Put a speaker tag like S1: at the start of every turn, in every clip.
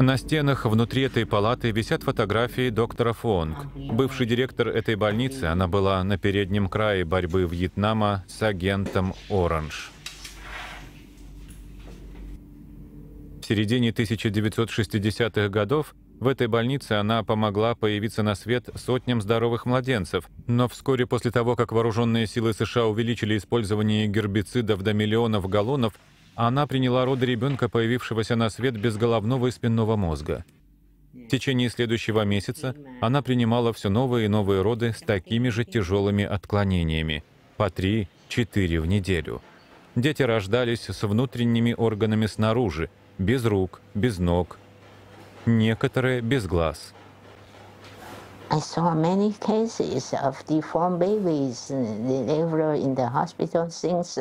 S1: На стенах внутри этой палаты висят фотографии доктора Фонг. Бывший директор этой больницы, она была на переднем крае борьбы Вьетнама с агентом «Оранж». В середине 1960-х годов в этой больнице она помогла появиться на свет сотням здоровых младенцев, но вскоре после того, как вооруженные силы США увеличили использование гербицидов до миллионов галлонов, она приняла роды ребенка, появившегося на свет без головного и спинного мозга. В течение следующего месяца она принимала все новые и новые роды с такими же тяжелыми отклонениями – по 3-4 в неделю. Дети рождались с внутренними органами снаружи, без рук, без ног, некоторые без глаз.
S2: In the hospital since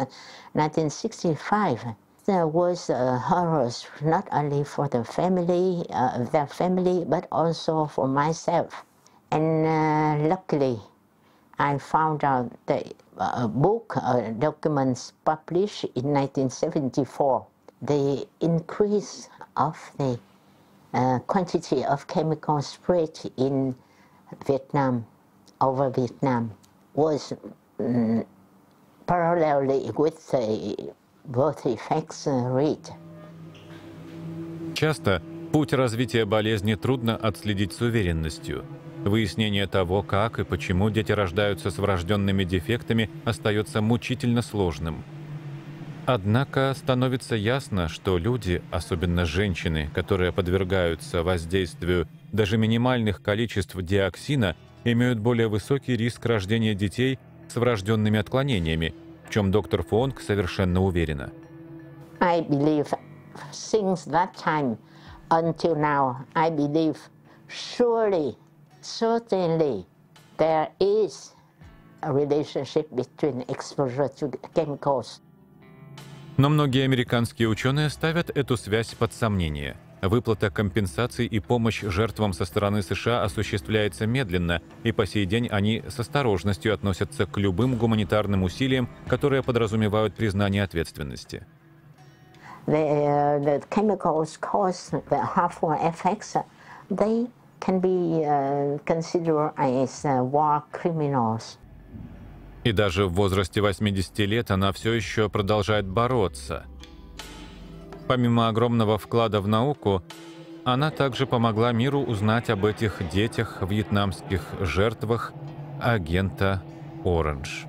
S2: 1965. There was uh, horrors not only for the family, uh, their family, but also for myself. And uh, luckily, I found out that a book, uh, documents published in 1974, the increase of the uh, quantity of chemical spread in Vietnam, over Vietnam, was um, parallelly with the rate.
S1: Часто путь развития болезни трудно отследить с уверенностью. Выяснение того, как и почему дети рождаются с врожденными дефектами, остается мучительно сложным. Однако становится ясно, что люди, особенно женщины, которые подвергаются воздействию даже минимальных количеств диоксина, имеют более высокий риск рождения детей с врожденными отклонениями, в чем доктор Фонг совершенно уверена.
S2: I believe since that time until now, I believe surely, certainly there is a relationship between exposure to chemicals.
S1: Но многие американские ученые ставят эту связь под сомнение – Выплата компенсаций и помощь жертвам со стороны США осуществляется медленно, и по сей день они с осторожностью относятся к любым гуманитарным усилиям, которые подразумевают признание ответственности.
S2: The, the can be uh, considered as uh, war criminals.
S1: И даже в возрасте 80 лет она все еще продолжает бороться – Помимо огромного вклада в науку, она также помогла миру узнать об этих детях, вьетнамских жертвах агента «Оранж».